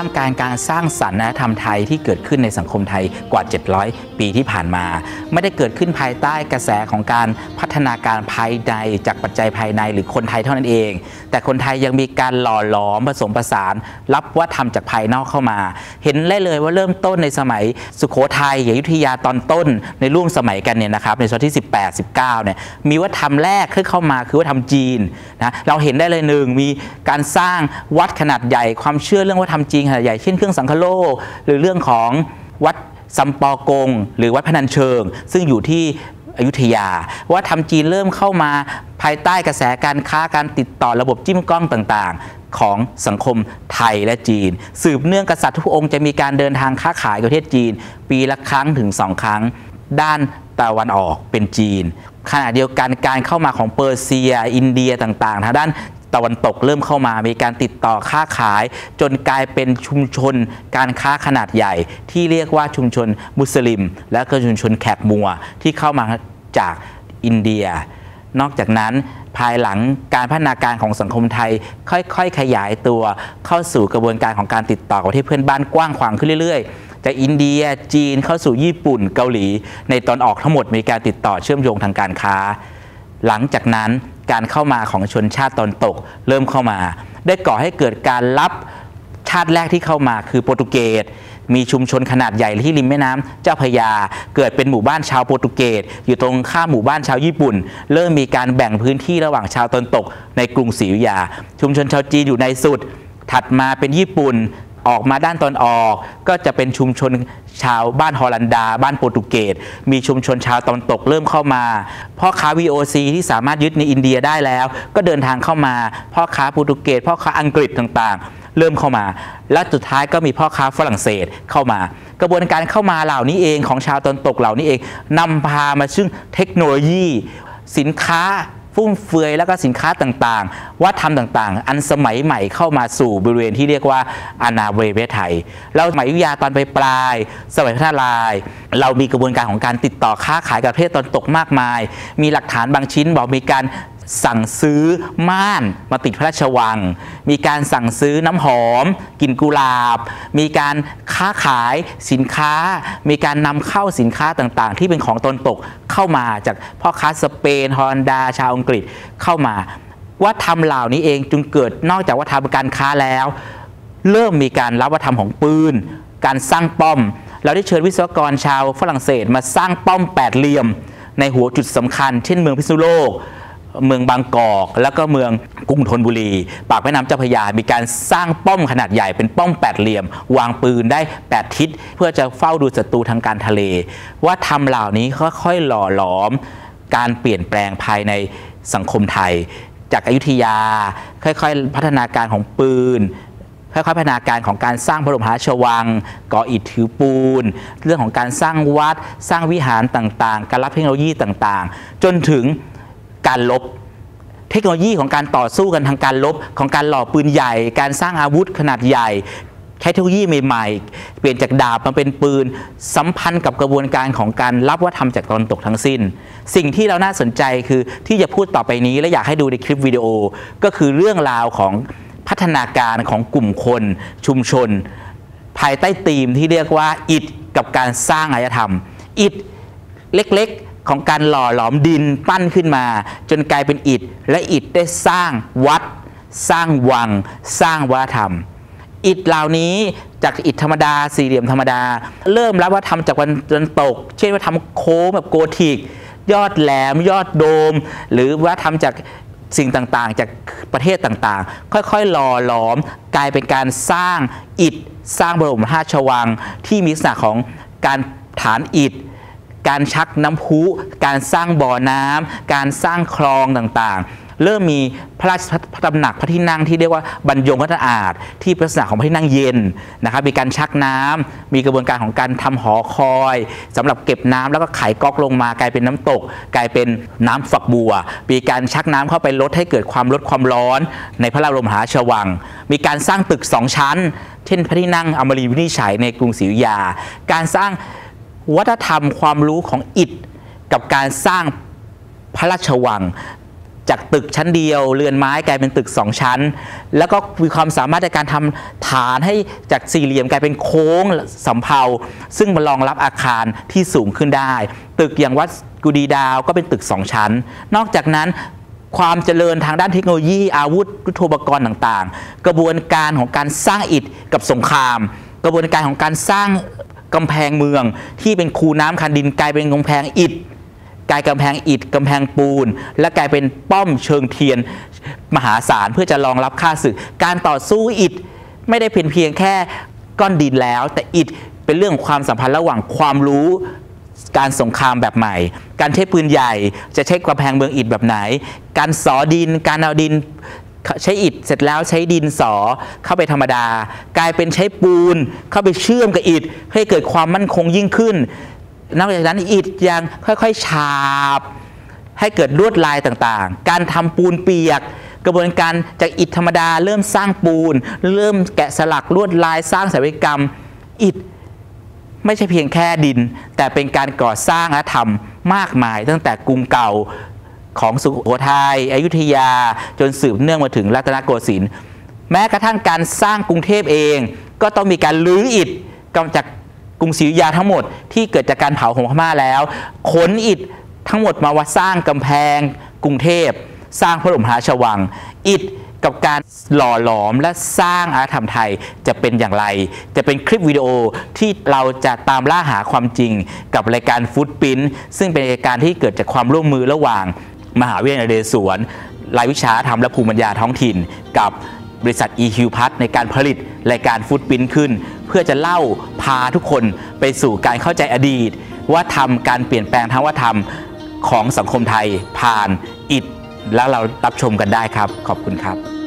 ามกลารการสร้างสรรค์ธรรมไทยที่เกิดขึ้นในสังคมไทยกว่า 700 ปีที่ผ่านมา ไม่ได้เกิดขึ้นภายใต้กระแสของการพัฒนาการภายในจากปัจจัยภายในหรือคนไทยเท่านั้นเอง แต่คนไทยยังมีการหล่อหลอมผสมผสาน รับวัฒนธรรมจากภายนอกเข้ามา เห็นได้เลยว่าเริ่มต้นในสมัยสุโขทัยอยุธยาตอนต้นในร่วมสมัยกันเนี่ยนะครับในศตวรรษที่ 18 19เนี่ยมีวัฒนธรรมแรกที่เข้ามาคือวัฒนธรรมจีนนะเราเห็นได้เลยหนึ่งมีการสร้างวัดขนาดใหญ่ความเชื่อเรื่องวัฒนธรรมจีนขนาดใหญ่เช่นเครื่องสังคโลก หรือเรื่องของวัดซัมปอกง หรือวัดพนัญเชิง ซึ่งอยู่ที่อยุธยา ว่าทำจีนเริ่มเข้ามาภายใต้กระแสการค้าการติดต่อระบบจิ้มกล้องต่างๆ ของสังคมไทยและจีน สืบเนื่องกษัตริย์ทุกองค์จะมีการเดินทางค้าขายกับประเทศจีน ปีละครั้งถึงสองครั้ง ด้านตะวันออกเป็นจีนขณะเดียวกันการเข้ามาของเปอร์เซีย อินเดียต่างๆ ทางด้าน ตะวันตกเริ่มเข้ามา มีการติดต่อค้าขาย จนกลายเป็นชุมชนการค้าขนาดใหญ่ ที่เรียกว่าชุมชนมุสลิม และก็ชุมชนแขกมัวที่เข้ามาจากอินเดีย นอกจากนั้นภายหลังการพัฒนาการของสังคมไทย ค่อยๆ ขยายตัวเข้าสู่กระบวนการของการติดต่อกับที่เพื่อนบ้านกว้างขวางขึ้นเรื่อยๆ จากอินเดียจีนเข้าสู่ญี่ปุ่นเกาหลี ในตอนออกทั้งหมดมีการติดต่อเชื่อมโยงทางการค้า หลังจากนั้น การเข้ามาของชนชาติตอนตก เริ่มเข้ามา ได้ก่อให้เกิดการรับชาติแรกที่เข้ามาคือโปรตุเกสมีชุมชนขนาดใหญ่ที่ริมแม่น้ำเจ้าพยา เกิดเป็นหมู่บ้านชาวโปรตุเกสอยู่ตรงข้ามหมู่บ้านชาวญี่ปุ่น เริ่มมีการแบ่งพื้นที่ระหว่างชาวตนตกในกรุงศรีอยุธยา ชุมชนชาวจีนอยู่ในสุด ถัดมาเป็นญี่ปุ่น ออกมาด้านตอนออก ก็จะเป็นชุมชนชาวบ้านฮอลันดา บ้านโปรตุเกสมีชุมชนชาวตอนตกเริ่มเข้ามาพ่อค้า VOC ที่สามารถยึดในอินเดียได้แล้ว ก็เดินทางเข้ามาพ่อค้าโปรตุเกสพ่อค้าอังกฤษต่างๆ เริ่มเข้ามา และสุดท้ายก็มีพ่อค้าฝรั่งเศสเข้ามา กระบวนการเข้ามาเหล่านี้เองของชาวตอนตกเหล่านี้เองนำพามาซึ่งเทคโนโลยี สินค้า ฟุ่มเฟือยแล้วก็สินค้าต่างๆ วัฒนธรรมต่างๆ อันสมัยใหม่เข้ามาสู่บริเวณที่เรียกว่าอาณาบริเวณไทย เราสมัยยุยาตอนไปปลายสมัยพัฒนาลาย เรามีกระบวนการของการติดต่อค้าขายกับประเทศตอนตกมากมาย มีหลักฐานบางชิ้นบอกมีการสั่งซื้อม่านมาติดพระราชวัง มีการสั่งซื้อน้ำหอมกลิ่นกุหลาบ มีการค้าขายสินค้า มีการนำเข้าสินค้าต่างๆ ที่เป็นของตนตกเข้ามาจากพ่อค้าสเปนฮอนดาชาวอังกฤษเข้ามาว่าทำเหล่านี้เองจึงเกิดนอกจากว่าทำการค้าแล้ว เริ่มมีการรับวัฒนธรรมของปืน การสร้างป้อม เราได้เชิญวิศวกรชาวฝรั่งเศสมาสร้างป้อมแปดเหลี่ยม ในหัวจุดสำคัญ เช่นเมืองพิษณุโลก เมืองบางกอก แล้วก็เมืองกรุงธนบุรี ปากแม่น้ำเจ้าพระยา มีการสร้างป้อมขนาดใหญ่เป็นป้อมแปดเหลี่ยม วางปืนได้ 8 ทิศ เพื่อจะเฝ้าดูศัตรูทางการทะเล ว่าทำเหล่านี้ค่อยๆหล่อหลอม การเปลี่ยนแปลงภายในสังคมไทย จากอายุทยา ค่อยๆ พัฒนาการของปืนค่อยๆพัฒนาการของการสร้างพระบรมราชวัง ก่ออิฐถือปูน เรื่องของการสร้างวัด สร้างวิหารต่างๆ การรับเทคโนโลยีต่างๆ จนถึง การลบ เทคโนโลยีของการต่อสู้กันทางการลบของการหล่อปืนใหญ่ การสร้างอาวุธขนาดใหญ่ใช้เทคโนโลยีใหม่ๆ เปลี่ยนจากดาบมาเป็นปืน สัมพันธ์กับกระบวนการของการรับวัฒนธรรมจากตอนตกทั้งสิ้น สิ่งที่เราน่าสนใจคือที่จะพูดต่อไปนี้และอยากให้ดูในคลิปวิดีโอ ก็คือเรื่องราวของพัฒนาการของกลุ่มคนชุมชน ภายใต้ธีมที่เรียกว่าอิฐกับการสร้างอารยธรรมอิฐเล็กๆ ของการหล่อหลอมดินปั้นขึ้นมา จนกลายเป็นอิฐ และอิฐได้สร้างวัด สร้างวัง สร้างวัฒนธรรม อิฐเหล่านี้จากอิฐธรรมดาสี่เหลี่ยมธรรมดา เริ่มรับว่าทำจากวันตะวันตก เช่นว่าทำโค้งแบบโกธิก ยอดแหลม ยอดโดม หรือว่าทำจากสิ่งต่างๆ จากประเทศต่างๆ ค่อยๆ หล่อหลอมกลายเป็นการสร้างอิฐ สร้างบรมราชวัง ที่มีลักษณะของการฐานอิฐ การชักน้ำพุ การสร้างบ่อน้ำการสร้างคลองต่างๆ เริ่มมีพระราชพระตำหนักพระที่นั่งที่เรียกว่าบรรยงพระอาจที่เป็นลักษณะของพระที่นั่งเย็นนะครับมีการชักน้ำมีกระบวนการของการทำหอคอยสำหรับเก็บน้ำแล้วก็ไขก๊อกลงมากลายเป็นน้ำตก กลายเป็นน้ำฝักบัว มีการชักน้ำเข้าไปลดให้เกิดความลดความร้อน ในพระบรมมหาชวัง มีการสร้างตึกสองชั้น เช่นพระที่นั่งอมรีวินิจฉัยในกรุงศรีอยุธยา การสร้าง วัฒนธรรมความรู้ของอิฐกับการสร้างพระราชวัง จากตึกชั้นเดียว เรือนไม้กลายเป็นตึก2ชั้น แล้วก็มีความสามารถในการทำฐานให้จากสี่เหลี่ยมกลายเป็นโค้งสำเภาซึ่งมารองรับอาคารที่สูงขึ้นได้ ตึกอย่างวัดกุดีดาวก็เป็นตึก2ชั้น นอกจากนั้นความเจริญทางด้านเทคโนโลยีอาวุธยุทโธปกรณ์ต่าง ๆ กระบวนการของการสร้างอิฐกับสงคราม กระบวนการของการสร้าง กำแพงเมืองที่เป็นคูน้ำคันดินกลายเป็นกำแพงอิฐกลายกำแพงอิฐกำแพงปูน และกลายเป็นป้อมเชิงเทียนมหาศาลเพื่อจะรองรับค่าศึก การต่อสู้อิฐไม่ได้เป็นเพียงแค่ก้อนดินแล้ว แต่อิฐเป็นเรื่องของความสัมพันธ์ระหว่างความรู้การสงครามแบบใหม่ การใช้ปืนใหญ่จะใช้กำแพงเมืองอิฐแบบไหน การสอดิน การเอาดิน ใช้อิฐเสร็จแล้วใช้ดินสอเข้าไปธรรมดา กลายเป็นใช้ปูนเข้าไปเชื่อมกับอิฐให้เกิดความมั่นคงยิ่งขึ้น นอกจากนั้นอิฐยังค่อยๆฉาบ ให้เกิดลวดลายต่างๆ การทำปูนเปียก กระบวนการจากอิฐธรรมดา เริ่มสร้างปูน เริ่มแกะสลักลวดลายสร้างศิลปกรรม อิฐไม่ใช่เพียงแค่ดิน แต่เป็นการก่อสร้างและทำมากมายตั้งแต่กรุงเก่า ของสุโขทัยอยุธยา จนสืบเนื่องมาถึงรัตนโกสินทร์แม้กระทั่งการสร้างกรุงเทพเอง ก็ต้องมีการลื้ออิฐกำจากกรุงศรีอยุธยาทั้งหมดที่เกิดจากการเผาของพม่าแล้วขนอิฐทั้งหมดมาว่าสร้างกำแพงกรุงเทพ สร้างพระบรมราชวัง อิฐกับการหล่อหลอมและสร้างอารยธรรมไทยจะเป็นอย่างไร จะเป็นคลิปวิดีโอที่เราจะตามล่าหาความจริง กับรายการฟุตปิ้นซึ่งเป็นรายการที่เกิดจากความร่วมมือระหว่าง มหาวิทยาลัยนเรศวรรายวิชาธรรมและภูมิปัญญาท้องถิ่น กับบริษัท EQ พัทในการผลิตรายการฟุตปิ้นขึ้น เพื่อจะเล่าพาทุกคนไปสู่การเข้าใจอดีต ว่าทำการเปลี่ยนแปลงทางวัฒนธรรมของสังคมไทยผ่านอิฐแล้วเรารับชมกันได้ครับ ขอบคุณครับ